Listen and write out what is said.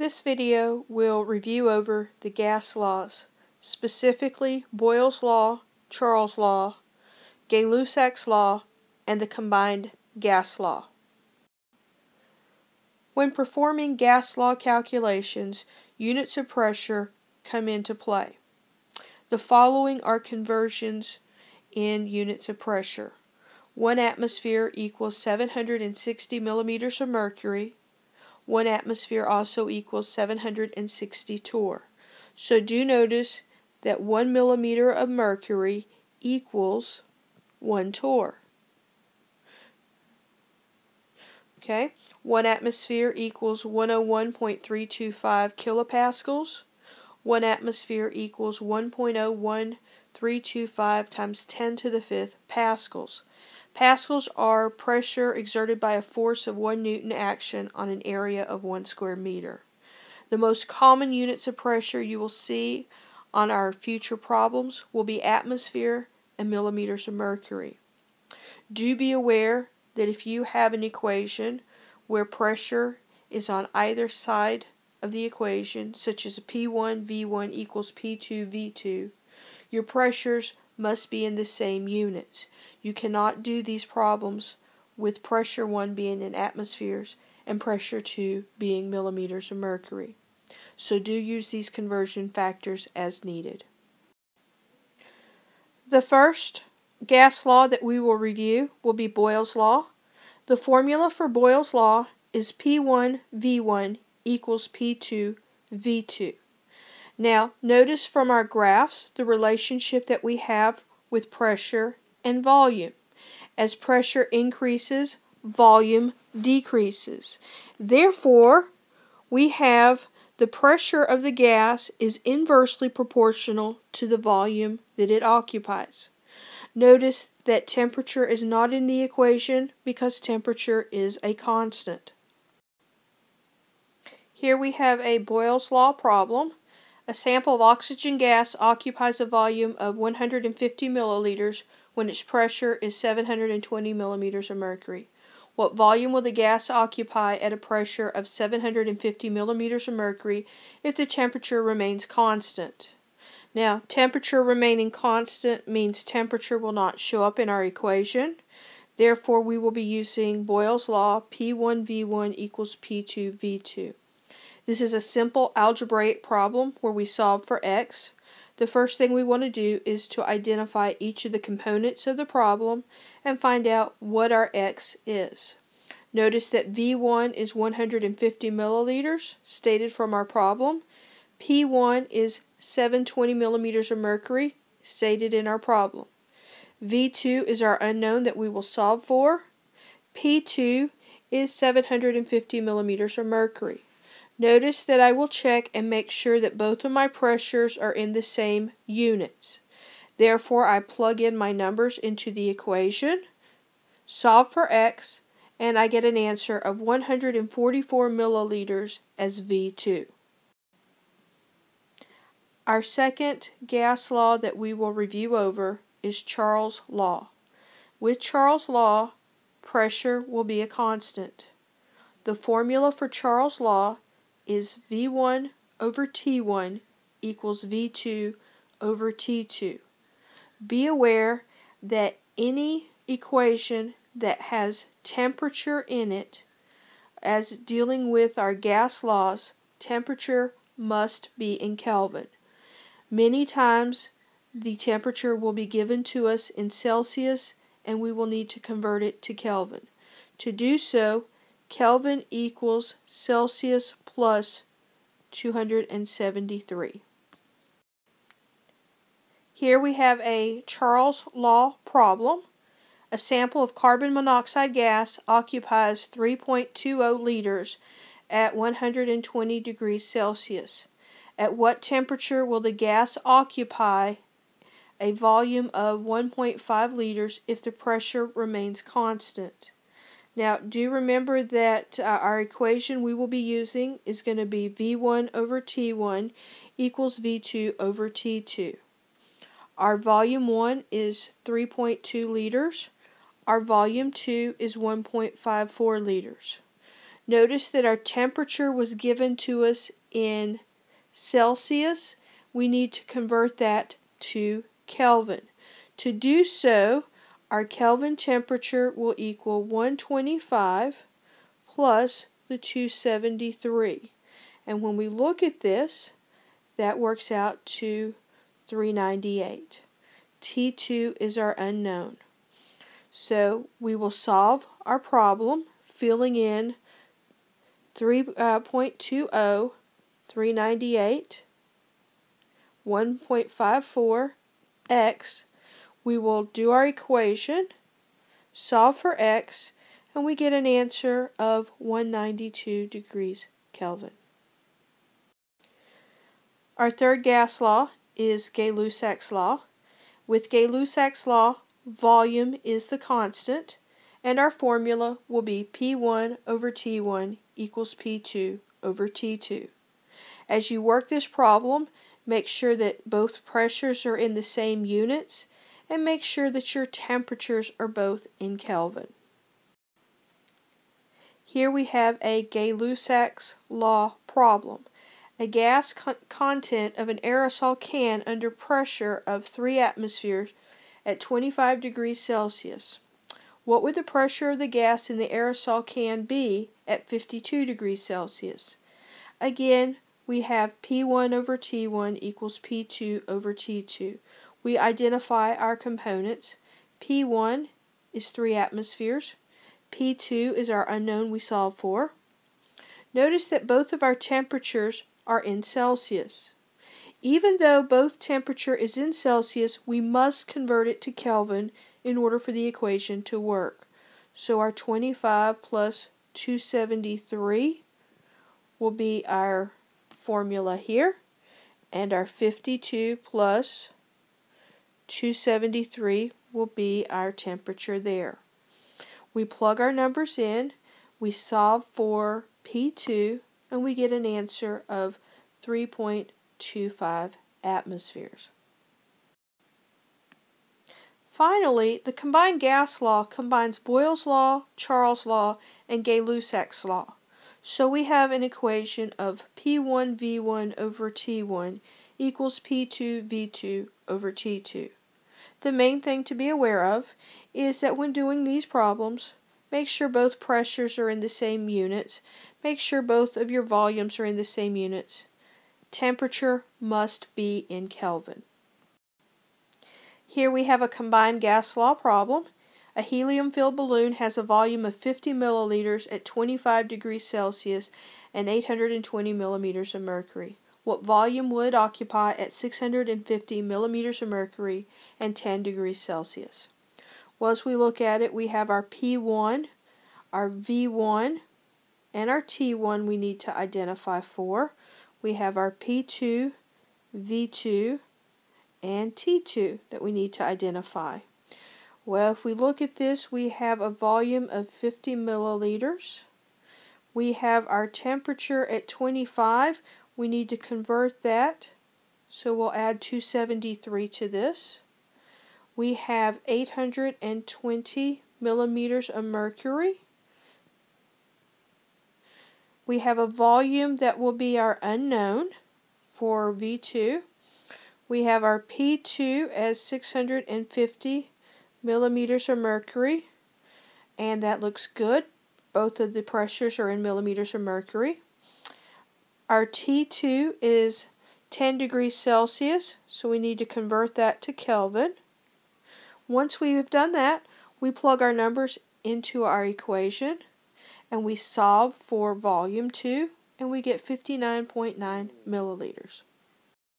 This video will review over the gas laws, specifically Boyle's Law, Charles' Law, Gay-Lussac's Law, and the combined gas law. When performing gas law calculations, units of pressure come into play. The following are conversions in units of pressure. One atmosphere equals 760 millimeters of mercury. One atmosphere also equals 760 torr. So do notice that 1 millimeter of mercury equals 1 torr. Okay, 1 atmosphere equals 101.325 kilopascals. 1 atmosphere equals 1.01325 times 10 to the fifth pascals. Pascals are pressure exerted by a force of 1 newton action on an area of 1 square meter. The most common units of pressure you will see on our future problems will be atmosphere and millimeters of mercury. Do be aware that if you have an equation where pressure is on either side of the equation, such as P1 V1 equals P2 V2, your pressures must be in the same units. You cannot do these problems with pressure 1 being in atmospheres and pressure 2 being millimeters of mercury. So do use these conversion factors as needed. The first gas law that we will review will be Boyle's law. The formula for Boyle's law is P1 V1 equals P2 V2. Now, notice from our graphs the relationship that we have with pressure and volume. As pressure increases, volume decreases. Therefore, we have the pressure of the gas is inversely proportional to the volume that it occupies. Notice that temperature is not in the equation because temperature is a constant. Here we have a Boyle's Law problem. A sample of oxygen gas occupies a volume of 150 milliliters when its pressure is 720 millimeters of mercury. What volume will the gas occupy at a pressure of 750 millimeters of mercury if the temperature remains constant? Now, temperature remaining constant means temperature will not show up in our equation. Therefore, we will be using Boyle's law, P1V1 equals P2V2. This is a simple algebraic problem where we solve for x. The first thing we want to do is to identify each of the components of the problem and find out what our x is. Notice that V1 is 150 milliliters, stated from our problem. P1 is 720 millimeters of mercury, stated in our problem. V2 is our unknown that we will solve for. P2 is 750 millimeters of mercury. Notice that I will check and make sure that both of my pressures are in the same units. Therefore, I plug in my numbers into the equation, solve for x, and I get an answer of 144 milliliters as V2. Our second gas law that we will review over is Charles' law. With Charles' law, pressure will be a constant. The formula for Charles' law is V1 over T1 equals V2 over T2. Be aware that any equation that has temperature in it, as dealing with our gas laws, temperature must be in Kelvin. Many times the temperature will be given to us in Celsius and we will need to convert it to Kelvin. To do so, Kelvin equals Celsius plus 273. Here we have a Charles Law problem. A sample of carbon monoxide gas occupies 3.20 liters at 120 degrees Celsius. At what temperature will the gas occupy a volume of 1.5 liters if the pressure remains constant? Now, do you remember that uh, our equation we will be using is going to be V1 over T1 equals V2 over T2. Our volume 1 is 3.2 liters. Our volume 2 is 1.54 liters. Notice that our temperature was given to us in Celsius. We need to convert that to Kelvin. To do so, our Kelvin temperature will equal 125 plus the 273. And when we look at this, that works out to 398. T2 is our unknown. So we will solve our problem filling in 3.20, uh, 398, 1.54, x. We will do our equation, solve for x, and we get an answer of 192 degrees Kelvin. Our third gas law is Gay-Lussac's law. With Gay-Lussac's law, volume is the constant, and our formula will be P1 over T1 equals P2 over T2. As you work this problem, make sure that both pressures are in the same units, and make sure that your temperatures are both in Kelvin. Here we have a Gay-Lussac's law problem a gas con content of an aerosol can under pressure of 3 atmospheres at 25 degrees Celsius. What would the pressure of the gas in the aerosol can be at 52 degrees Celsius? Again, we have P1 over T1 equals P2 over T2. We identify our components. P1 is 3 atmospheres. P2 is our unknown we solve for. Notice that both of our temperatures are in Celsius. Even though both temperature is in Celsius, we must convert it to Kelvin in order for the equation to work. So our 25 plus 273 will be our formula here, and our 52 plus 273 will be our temperature there. We plug our numbers in, we solve for P2, and we get an answer of 3.25 atmospheres. Finally, the combined gas law combines Boyle's law, Charles' law, and Gay-Lussac's law. So we have an equation of P1V1 over T1 equals P2V2 over T2. The main thing to be aware of is that when doing these problems, make sure both pressures are in the same units Make sure both of your volumes are in the same units. Temperature must be in Kelvin. Here we have a combined gas law problem. A helium-filled balloon has a volume of 50 milliliters at 25 degrees Celsius and 820 millimeters of mercury. What volume would occupy at 650 millimeters of mercury and 10 degrees Celsius? Well, as we look at it, we have our P1, our V1, and our T1 we need to identify for. We have our P2, V2, and T2 that we need to identify. Well, if we look at this, we have a volume of 50 milliliters. We have our temperature at 25. We need to convert that, so we'll add 273 to this. We have 820 millimeters of mercury. We have a volume that will be our unknown for V2. We have our P2 as 650 millimeters of mercury, and that looks good. Both of the pressures are in millimeters of mercury. Our T2 is 10 degrees Celsius, so we need to convert that to Kelvin. Once we have done that, we plug our numbers into our equation and we solve for volume 2 and we get 59.9 milliliters.